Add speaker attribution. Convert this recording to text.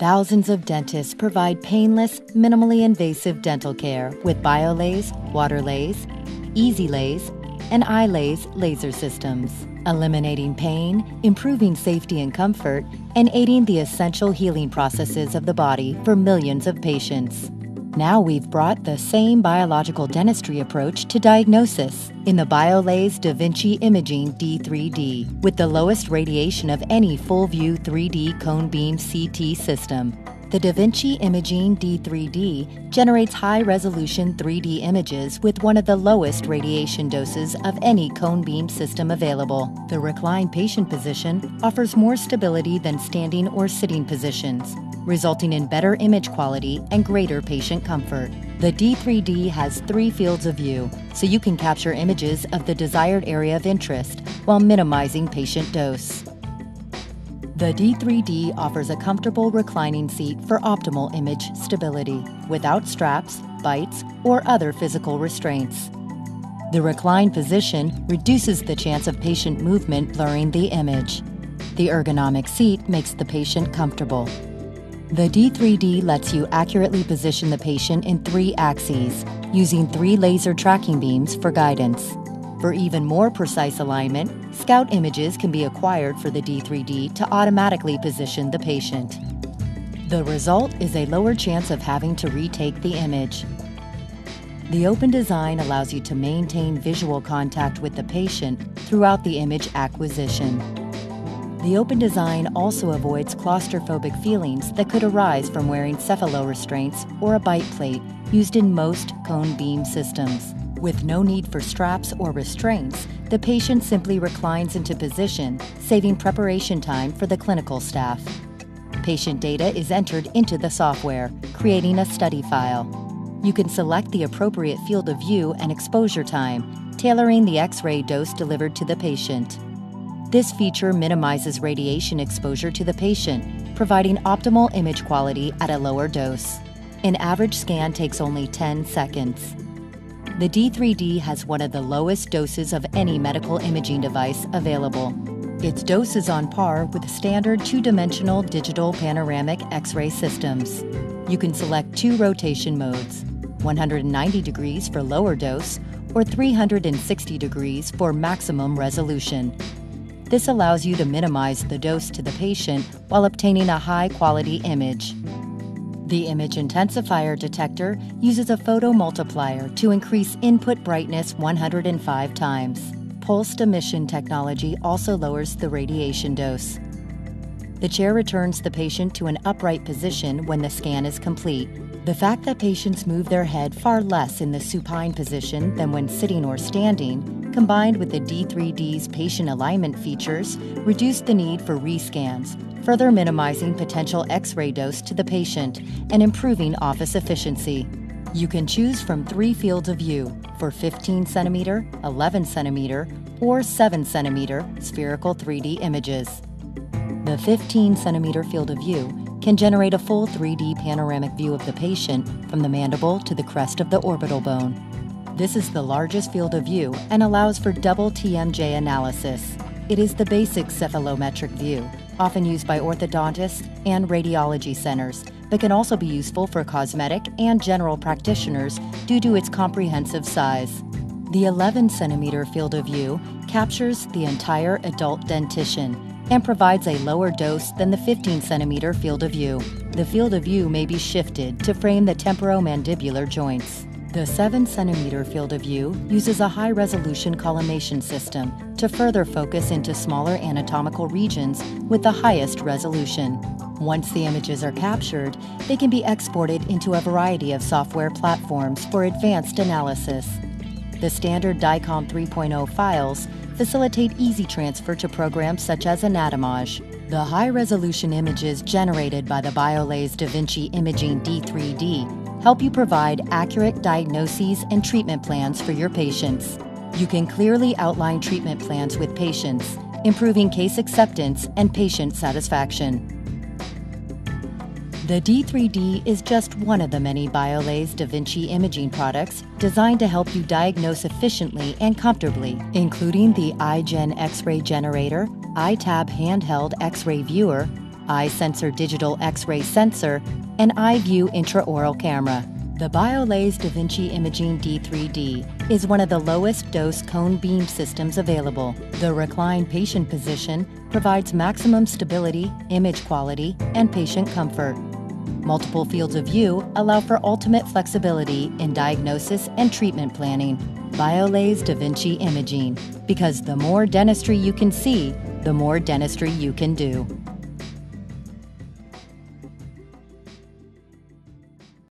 Speaker 1: Thousands of dentists provide painless, minimally invasive dental care with BioLase, WaterLase, EasyLase, and iLase laser systems, eliminating pain, improving safety and comfort, and aiding the essential healing processes of the body for millions of patients. Now we've brought the same biological dentistry approach to diagnosis in the BioLase Da Vinci Imaging D3D with the lowest radiation of any full view 3D cone beam CT system. The Da Vinci Imaging D3D generates high resolution 3D images with one of the lowest radiation doses of any cone beam system available. The reclined patient position offers more stability than standing or sitting positions, resulting in better image quality and greater patient comfort. The D3D has three fields of view, so you can capture images of the desired area of interest while minimizing patient dose. The D3D offers a comfortable reclining seat for optimal image stability, without straps, bites, or other physical restraints. The reclined position reduces the chance of patient movement blurring the image. The ergonomic seat makes the patient comfortable. The D3D lets you accurately position the patient in three axes, using three laser tracking beams for guidance. For even more precise alignment, scout images can be acquired for the D3D to automatically position the patient. The result is a lower chance of having to retake the image. The open design allows you to maintain visual contact with the patient throughout the image acquisition. The open design also avoids claustrophobic feelings that could arise from wearing cephalo restraints or a bite plate used in most cone beam systems. With no need for straps or restraints, the patient simply reclines into position, saving preparation time for the clinical staff. Patient data is entered into the software, creating a study file. You can select the appropriate field of view and exposure time, tailoring the X-ray dose delivered to the patient. This feature minimizes radiation exposure to the patient, providing optimal image quality at a lower dose. An average scan takes only 10 seconds. The D3D has one of the lowest doses of any medical imaging device available. Its dose is on par with standard two dimensional digital panoramic X ray systems. You can select two rotation modes 190 degrees for lower dose or 360 degrees for maximum resolution. This allows you to minimize the dose to the patient while obtaining a high quality image. The image intensifier detector uses a photo multiplier to increase input brightness 105 times. Pulsed emission technology also lowers the radiation dose. The chair returns the patient to an upright position when the scan is complete. The fact that patients move their head far less in the supine position than when sitting or standing combined with the D3D's patient alignment features, reduced the need for rescans, further minimizing potential X ray dose to the patient and improving office efficiency. You can choose from three fields of view for 15 centimeter, 11 centimeter, or 7 centimeter spherical 3D images. The 15 centimeter field of view can generate a full 3D panoramic view of the patient from the mandible to the crest of the orbital bone. This is the largest field of view and allows for double TMJ analysis. It is the basic cephalometric view, often used by orthodontists and radiology centers, but can also be useful for cosmetic and general practitioners due to its comprehensive size. The 11 centimeter field of view captures the entire adult dentition and provides a lower dose than the 15 centimeter field of view. The field of view may be shifted to frame the temporomandibular joints. The 7 centimeter field of view uses a high resolution collimation system to further focus into smaller anatomical regions with the highest resolution. Once the images are captured, they can be exported into a variety of software platforms for advanced analysis. The standard DICOM 3.0 files facilitate easy transfer to programs such as Anatomage. The high resolution images generated by the BioLase Da Vinci Imaging D3D help you provide accurate diagnoses and treatment plans for your patients. You can clearly outline treatment plans with patients, improving case acceptance and patient satisfaction. The D3D is just one of the many BioLase Da Vinci imaging products designed to help you diagnose efficiently and comfortably, including the iGen X-ray generator, iTab handheld X-ray viewer, iSensor digital X ray sensor, and iView intraoral camera. The BIOLASE Da Vinci Imaging D3D is one of the lowest dose cone beam systems available. The reclined patient position provides maximum stability, image quality, and patient comfort. Multiple fields of view allow for ultimate flexibility in diagnosis and treatment planning. BIOLASE Da Vinci Imaging, because the more dentistry you can see, the more dentistry you can do.